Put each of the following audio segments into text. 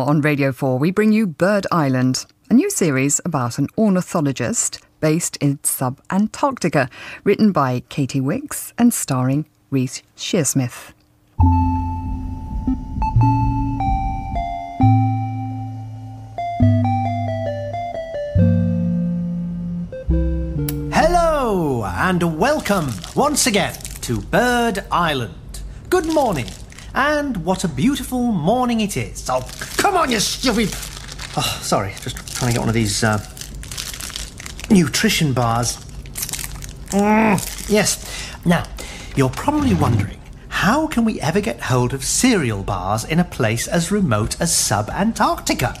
On Radio 4, we bring you Bird Island, a new series about an ornithologist based in sub Antarctica, written by Katie Wicks and starring Reece Shearsmith. Hello and welcome once again to Bird Island. Good morning, and what a beautiful morning it is. Oh, come on, you stupid. Oh, sorry, just trying to get one of these uh, nutrition bars. Mm, yes. Now, you're probably wondering how can we ever get hold of cereal bars in a place as remote as sub Antarctica?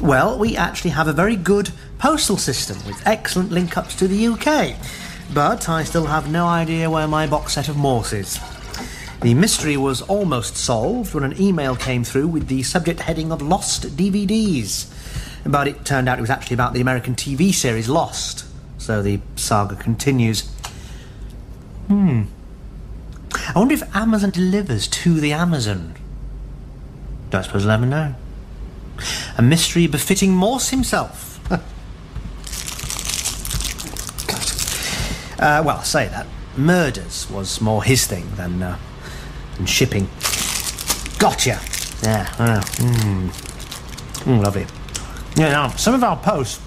Well, we actually have a very good postal system with excellent link ups to the UK. But I still have no idea where my box set of Morse is. The mystery was almost solved when an email came through with the subject heading of Lost DVDs. But it turned out it was actually about the American TV series Lost. So the saga continues. Hmm. I wonder if Amazon delivers to the Amazon. Don't suppose I'll ever know. A mystery befitting Morse himself. Uh, well, say that. Murders was more his thing than, uh, than shipping. Gotcha! Yeah, uh, mm. Mm, lovely. Yeah, now, some of our post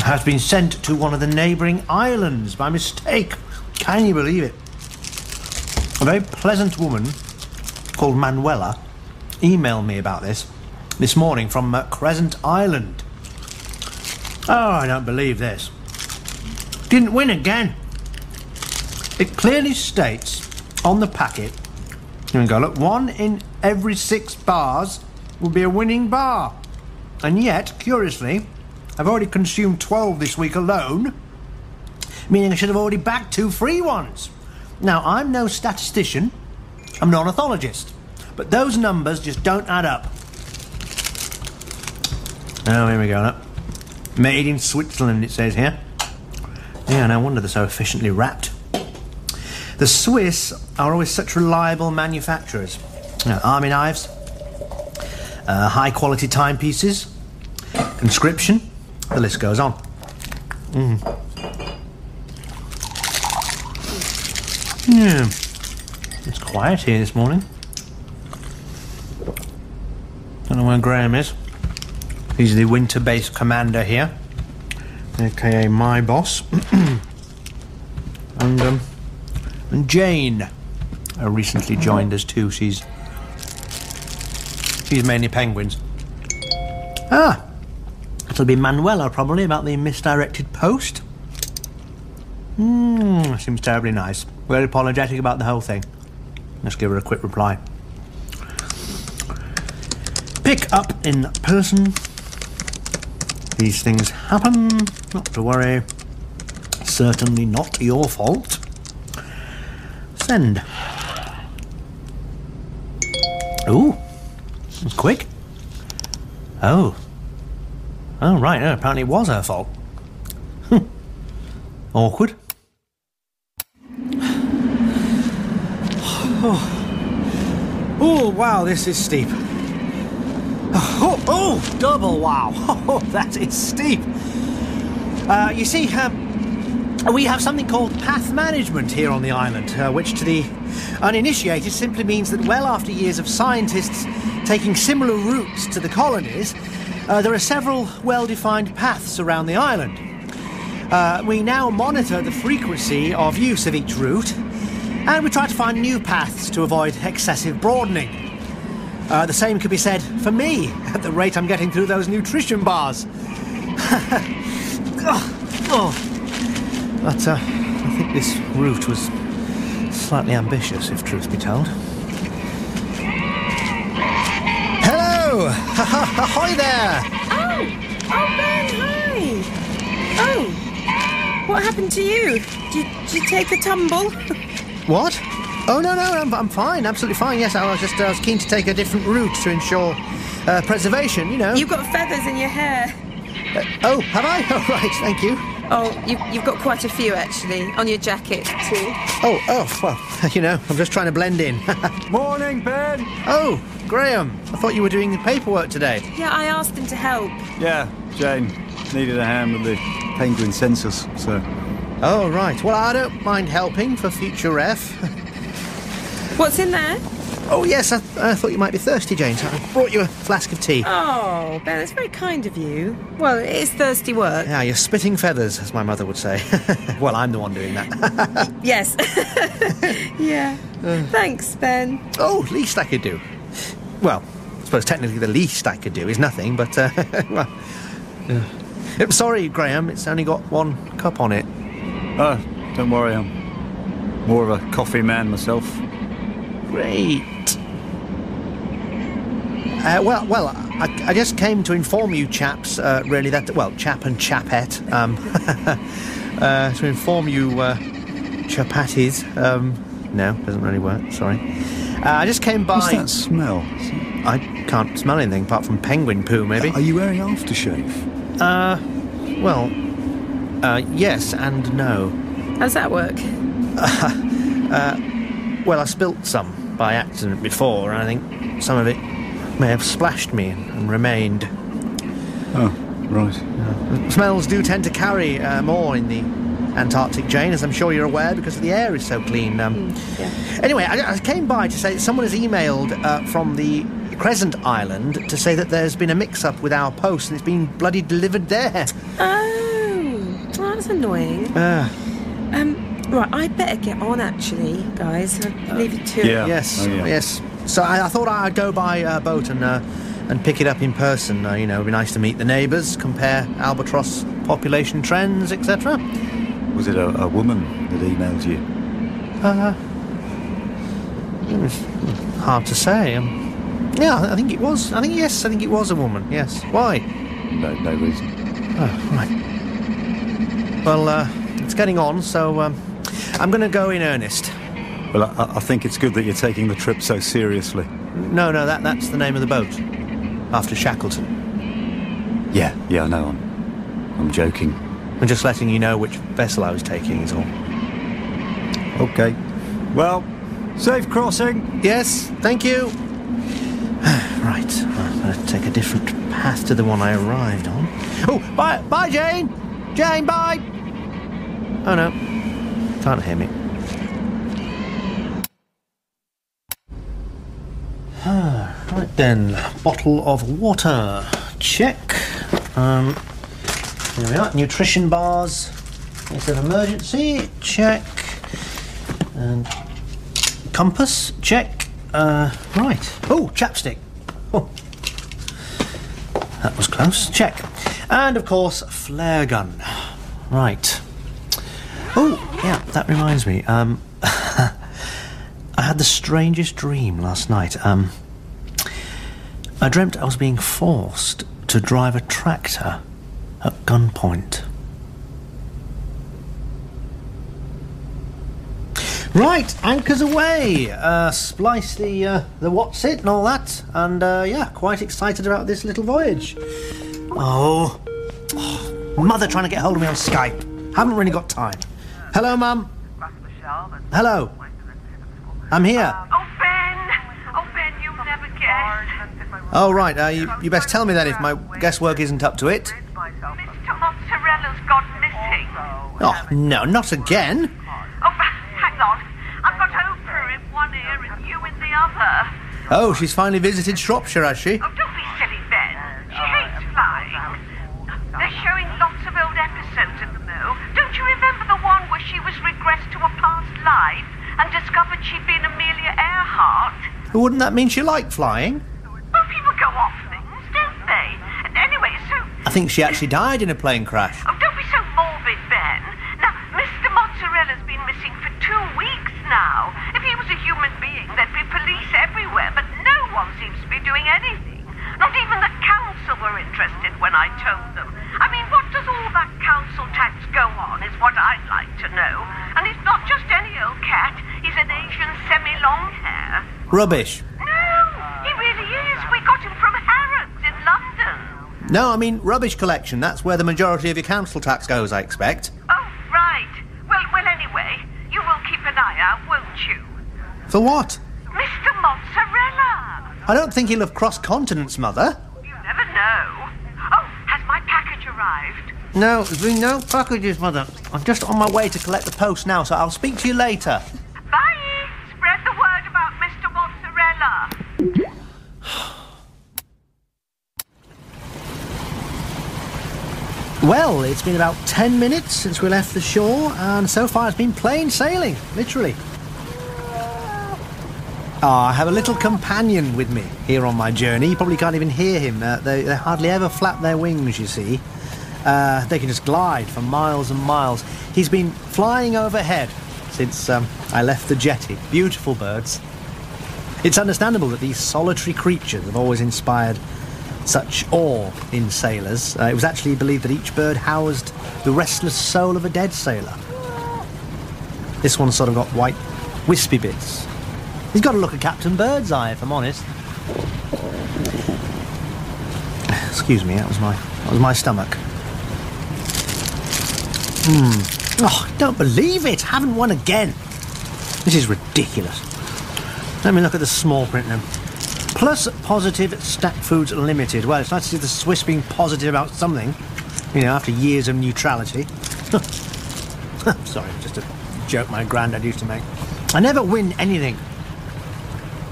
has been sent to one of the neighbouring islands by mistake. Can you believe it? A very pleasant woman called Manuela emailed me about this this morning from uh, Crescent Island. Oh, I don't believe this. Didn't win again. It clearly states on the packet, we go, look, one in every six bars will be a winning bar. And yet, curiously, I've already consumed 12 this week alone, meaning I should have already backed two free ones. Now, I'm no statistician, I'm an ornithologist, but those numbers just don't add up. Oh, here we go. Look. Made in Switzerland, it says here. Yeah, no wonder they're so efficiently wrapped. The Swiss are always such reliable manufacturers. You know, army knives, uh, high quality timepieces, conscription, the list goes on. Mm. Yeah, it's quiet here this morning. Don't know where Graham is. He's the winter base commander here, aka my boss. and, um, and Jane uh, recently joined us too. She's she's mainly penguins. Ah, it'll be Manuela probably about the misdirected post. Hmm, seems terribly nice. Very apologetic about the whole thing. Let's give her a quick reply. Pick up in person. These things happen. Not to worry. Certainly not your fault. Send. Ooh, quick. Oh. Oh, right. Apparently it was her fault. Hmm. Awkward. Oh. oh, wow, this is steep. Oh, oh, double wow. Oh, that is steep. Uh, you see, um, we have something called path management here on the island, uh, which to the uninitiated simply means that well after years of scientists taking similar routes to the colonies, uh, there are several well defined paths around the island. Uh, we now monitor the frequency of use of each route, and we try to find new paths to avoid excessive broadening. Uh, the same could be said for me at the rate I'm getting through those nutrition bars. oh, oh. But uh, I think this route was slightly ambitious, if truth be told. Hello! Ahoy there! Oh! Oh, Ben, hi! Oh! What happened to you? Did, did you take a tumble? What? Oh no no I'm, I'm fine absolutely fine yes I was just I was keen to take a different route to ensure uh, preservation you know You've got feathers in your hair. Uh, oh have I oh right thank you Oh, you've, you've got quite a few actually on your jacket too. oh oh well you know I'm just trying to blend in Morning, Ben. oh Graham. I thought you were doing the paperwork today. Yeah, I asked him to help. Yeah, Jane needed a hand with the penguin census, so. Oh, right. Well, I don't mind helping for future ref. What's in there? Oh, yes, I, I thought you might be thirsty, Jane, so I brought you a flask of tea. Oh, Ben, that's very kind of you. Well, it is thirsty work. Yeah, you're spitting feathers, as my mother would say. well, I'm the one doing that. Yes. yeah. Thanks, Ben. oh, least I could do. Well, I suppose technically the least I could do is nothing, but, uh, well. yeah. Uh, Sorry, Graham, it's only got one cup on it. Oh, don't worry, I'm more of a coffee man myself. Great. Uh, well, well, I, I just came to inform you, chaps, uh, really that well, chap and chapette, um, uh, to inform you, uh, chapatis. Um, no, doesn't really work. Sorry. Uh, I just came by. What's that smell? I can't smell anything apart from penguin poo, maybe. Are you wearing aftershave? Uh, well, uh, yes and no. How's that work? Well, I spilt some by accident before, and I think some of it may have splashed me and remained. Oh, right. Smells do tend to carry uh, more in the Antarctic, Jane, as I'm sure you're aware, because the air is so clean. Um, yeah. Anyway, I, I came by to say that someone has emailed uh, from the Crescent Island to say that there's been a mix-up with our post and it's been bloody delivered there. Oh, that's annoying. Uh, Um, right, I better get on, actually, guys. I'll leave it to it. Yeah. yes, Oh, yeah. yes. So I, I thought I'd go by uh, boat and uh, and pick it up in person. Uh, you know, it'd be nice to meet the neighbours, compare albatross population trends, etc. Was it a, a woman that emailed you? Uh, Hard to say. Um, yeah, I think it was. I think yes. I think it was a woman. Yes. Why? No, no reason. Oh, right. Well, uh, it's getting on, so um, I'm going to go in earnest. Well, I, I think it's good that you're taking the trip so seriously. No, no, that that's the name of the boat. After Shackleton. Yeah, yeah, I know. I'm, I'm joking. I'm just letting you know which vessel I was taking. Is all. Okay. Well, safe crossing. Yes, thank you. right, I'm going to take a different path to the one I arrived on. Oh, bye, bye, Jane. Jane, bye. Oh no, can't hear me. right then, bottle of water. Check. Um, here we are. Nutrition bars. It's an emergency. Check. And compass. Check. Uh, right. Oh, chapstick. Oh. That was close. Check. And of course, flare gun. Right. Oh, yeah, that reminds me. Um, had the strangest dream last night. Um, I dreamt I was being forced to drive a tractor at gunpoint. Right, anchors away. Uh, splice the uh, the what's it and all that, and uh, yeah, quite excited about this little voyage. Oh, oh, mother trying to get hold of me on Skype. Haven't really got time. Hello, mum. Hello. I'm here. Oh, Ben! Oh, Ben, you'll never guess. Oh, right. Uh, you, you best tell me then if my guesswork isn't up to it. Mr. Mozzarella's gone missing. Oh, no, not again. Oh, hang on. I've got Oprah in one ear and you in the other. Oh, she's finally visited Shropshire, has she? Oh, don't be silly, Ben. She hates flying. They're showing lots of old episodes at the Mill. Don't you remember the one where she was regressed to a past life and discovered she'd been Amelia Earhart? Wouldn't that mean she liked flying? Well, people go off things, don't they? And anyway, so I think she actually died in a plane crash. Oh, don't be so morbid, Ben. Now, Mr. Mozzarella's been missing for two weeks now. If he was a human being, there'd be police everywhere, but no one seems to be doing anything. Not even the council were interested when I told them. I mean, what does all that council tax go on, is what I'd like to know. And he's not just any old cat, he's an Asian semi-long hair. Rubbish. No, he really is. We got him from Harrods in London. No, I mean rubbish collection. That's where the majority of your council tax goes, I expect. Oh, right. Well, well, anyway, you will keep an eye out, won't you? For what? Mr. Mozzarella! I don't think he'll have crossed continents, Mother. You never know. Oh, has my package arrived? No, there's been no packages, Mother. I'm just on my way to collect the post now, so I'll speak to you later. Bye! Spread the word about Mr. Mozzarella. Well, it's been about 10 minutes since we left the shore, and so far it's been plain sailing, literally. Ah, I have a little companion with me here on my journey. You probably can't even hear him. Uh, they, they hardly ever flap their wings, you see. Uh, they can just glide for miles and miles. He's been flying overhead since um, I left the jetty. Beautiful birds. It's understandable that these solitary creatures have always inspired such awe in sailors. Uh, it was actually believed that each bird housed the restless soul of a dead sailor. This one's sort of got white, wispy bits. He's got a look of Captain Birdseye, if I'm honest. Excuse me, that was my that was my stomach. Hmm. Oh, don't believe it! Haven't won again. This is ridiculous. Let me look at the small print then. Plus positive Stack Foods Limited. Well, it's nice to see the Swiss being positive about something, you know, after years of neutrality. Sorry, just a joke my granddad used to make. I never win anything.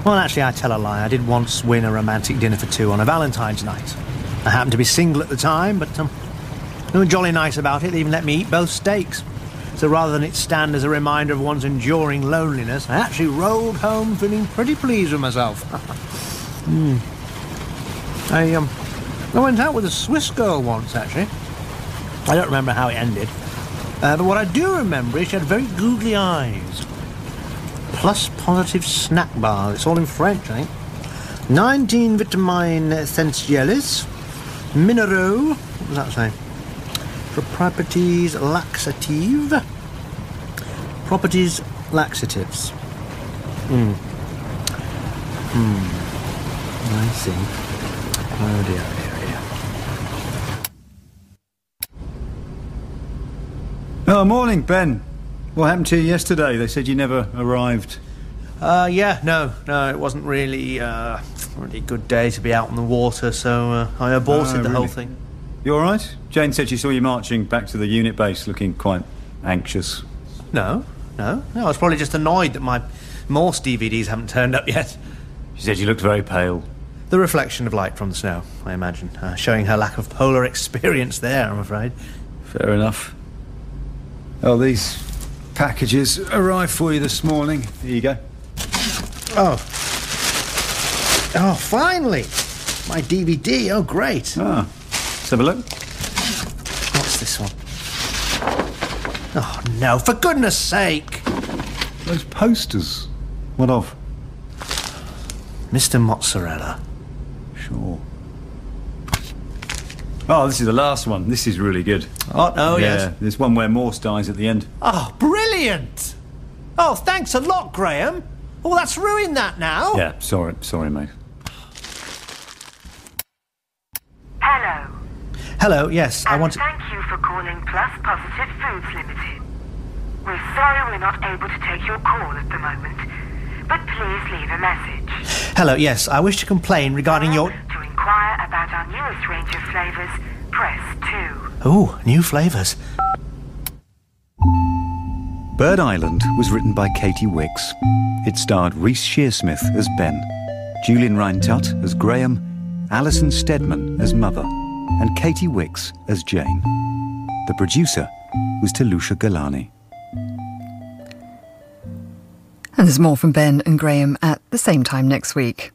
Well, actually, I tell a lie. I did once win a romantic dinner for two on a Valentine's night. I happened to be single at the time, but um, they were jolly nice about it. They even let me eat both steaks. So rather than it stand as a reminder of one's enduring loneliness, I actually rolled home feeling pretty pleased with myself. Hmm. I um, I went out with a Swiss girl once, actually. I don't remember how it ended, uh, but what I do remember is she had very googly eyes. Plus positive snack bar. It's all in French, I think. 19 vitamine essentialis. Mineral. What does that say? Properties laxative. Properties laxatives. Hmm. Hmm. I see. Oh dear, oh dear, Oh, morning, Ben. What happened to you yesterday? They said you never arrived. Uh, yeah, no, no, it wasn't really, uh, really a good day to be out on the water, so uh, I aborted Oh, the whole thing. You all right? Jane said she saw you marching back to the unit base, looking quite anxious. No, no, no, I was probably just annoyed that my Morse DVDs haven't turned up yet. She said you looked very pale. The reflection of light from the snow, I imagine, uh, showing her lack of polar experience there, I'm afraid. Fair enough. Oh, these packages arrived for you this morning. Here you go. Oh. Oh, finally! My DVD, oh, great. Ah, let's have a look. What's this one? Oh, no, for goodness sake! Those posters. What of? Mr. Mozzarella. Sure. Oh, this is the last one. This is really good. Oh, oh yeah, yes. There's one where Morse dies at the end. Oh, brilliant! Oh, thanks a lot, Graham. Oh, that's ruined that now. Yeah, sorry, sorry, mate. Hello. Hello, yes, I want to. thank you for calling Plus Positive Foods Limited. We're sorry we're not able to take your call at the moment, but please leave a message. Hello, yes, I wish to complain regarding your. To inquire about our newest range of flavors, press 2. Ooh, new flavours. Bird Island was written by Katie Wicks. It starred Reece Shearsmith as Ben, Julian Rhind-Tutt as Graham, Alison Steadman as Mother, and Katie Wicks as Jane. The producer was Tilusha Ghelani. And there's more from Ben and Graham at the same time next week.